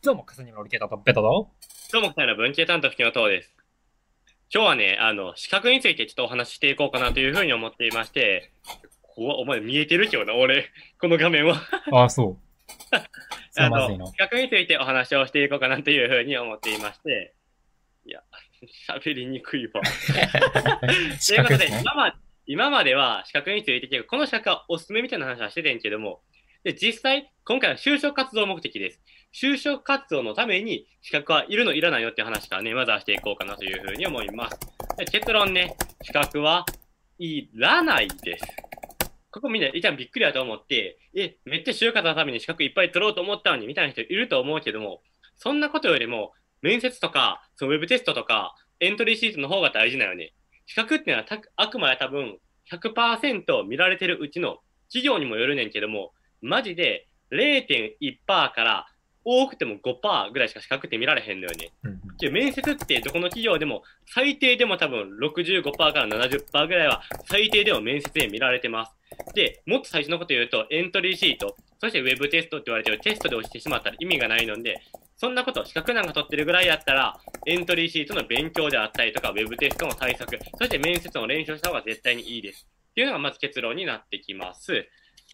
どうも、かすにのりけたとベトと。どうも、の文系担当、吹きのとうです。今日はね、あの、資格についてちょっとお話ししていこうかなというふうに思っていまして、お前見えてる今日な、俺、この画面は。ああ、そう。あの、資格についてお話をしていこうかなというふうに思っていまして、いや、喋りにくいわ。ということで、今ま今までは資格について、この資格はおすすめみたいな話はしててんけども、で、実際、今回は就職活動目的です。就職活動のために資格はいるのいらないよって話からね、まずはしていこうかなというふうに思います。結論ね、資格はいらないです。ここみんな一旦びっくりだと思って、え、めっちゃ就活のために資格いっぱい取ろうと思ったのにみたいな人いると思うけども、そんなことよりも、面接とか、そのウェブテストとか、エントリーシートの方が大事なよね。資格っていうのはあくまで多分100%見られてるうちの企業にもよるねんけども、マジで0.1%から多くても5%ぐらいしか資格って見られへんのよね。うん、面接ってどこの企業でも最低でも多分65%から70%ぐらいは最低でも面接で見られてます。で、もっと最初のこと言うとエントリーシート、そしてウェブテストって言われてるテストで落ちてしまったら意味がないので、そんなこと、資格なんか取ってるぐらいやったら、エントリーシートの勉強であったりとか、ウェブテストの対策、そして面接の練習した方が絶対にいいです。っていうのがまず結論になってきます。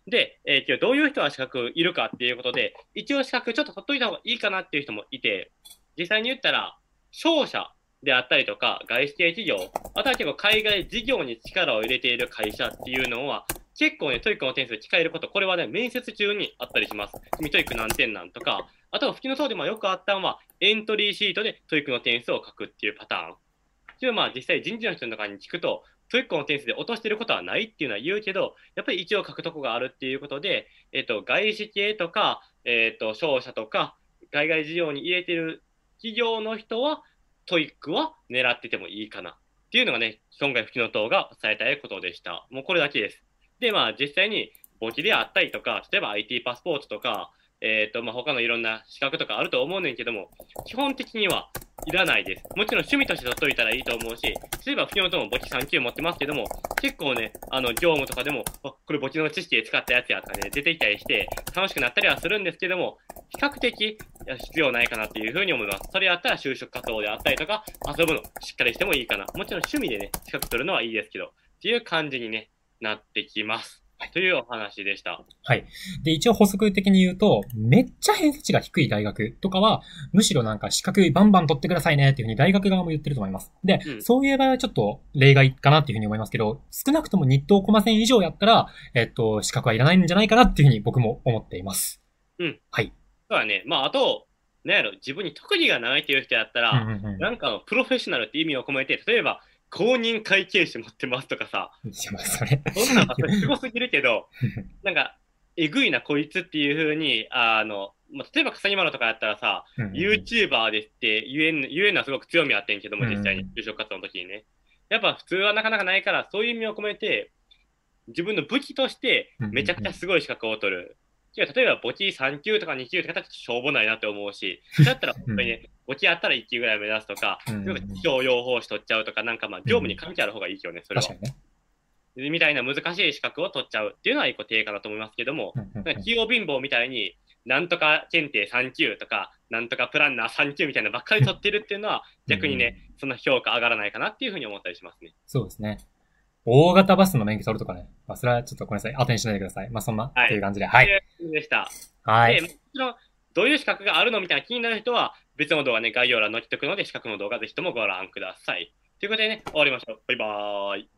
で、えー、今日どういう人が資格いるかっていうことで、一応資格ちょっと取っといた方がいいかなっていう人もいて、実際に言ったら、商社であったりとか、外資系企業、あとは結構海外事業に力を入れている会社っていうのは、結構ね、 TOEIC の点数聞かれること、これはね、面接中にあったりします。君 TOEIC 何点なんとか、あとは吹きの層でもよくあったのは、エントリーシートで TOEIC の点数を書くっていうパターン。っていうまあ実際人事の人とかに聞くと、TOEIC の点数で落としてることはないっていうのは言うけど、やっぱり一応書くとこがあるっていうことで、えっ、と、外資系とか、えっ、と、商社とか、海外事業に入れてる企業の人は、 TOEIC は狙っててもいいかなっていうのがね、今回、吹きの党が伝えたいことでした。もうこれだけです。で、まあ、実際に簿記であったりとか、例えば IT パスポートとか、えっ、ー、と、まあ、他のいろんな資格とかあると思うねんけども、基本的にはいらないです。もちろん趣味として取っといたらいいと思うし、例えば、不要とも簿記3級持ってますけども、結構ね、あの、業務とかでも、あ、これ簿記の知識で使ったやつやとかね、出てきたりして、楽しくなったりはするんですけども、比較的必要ないかなっていうふうに思います。それやったら就職活動であったりとか、遊ぶのしっかりしてもいいかな。もちろん趣味でね、資格取るのはいいですけど、っていう感じにね、なってきます。というお話でした。はい。で、一応補足的に言うと、めっちゃ偏差値が低い大学とかは、むしろなんか資格バンバン取ってくださいねっていうふうに大学側も言ってると思います。で、うん、そういう場合はちょっと例外かなっていうふうに思いますけど、少なくとも日東コマ線以上やったら、えっと、資格はいらないんじゃないかなっていうふうに僕も思っています。うん。はい。そうだね。まあ、あと、なんやろ、自分に特技がないっていう人やったら、うんうんうん、なんかプロフェッショナルって意味を込めて、例えば、公認会計士持ってますとかさ、いや、まあ、それ。そんなのすごすぎるけど、なんか、えぐいな、こいつっていうふうに、あの、まあ、例えば、笠木丸とかやったらさ、うんうん、YouTuber ですって言えん、言えんのはすごく強みあってんけども、実際に、就職活動の時にね。やっぱ普通はなかなかないから、そういう意味を込めて、自分の武器として、めちゃくちゃすごい資格を取る。例えば簿記3級とか2級とかだとしょうもないなって思うし、だったら本当にね、簿記あったら1級ぐらい目指すとか、気象養法士取っちゃうとか、なんかまあ業務に関係ある方がいいよね、それは。みたいな難しい資格を取っちゃうっていうのは一個手かなと思いますけども、企業貧乏みたいに、なんとか検定3級とか、なんとかプランナー3級みたいなばっかり取ってるっていうのは、逆にね、その評価上がらないかなっていうふうに思ったりしますね。そうですね。大型バスの免許取るとかね。まあ、それはちょっとごめんなさい。当てにしないでください。まあ、そんな、っていう感じで。はい。でした。はい。で、もちろん、どういう資格があるのみたいな気になる人は、別の動画ね、概要欄載せておくので、資格の動画ぜひともご覧ください。ということでね、終わりましょう。バイバーイ。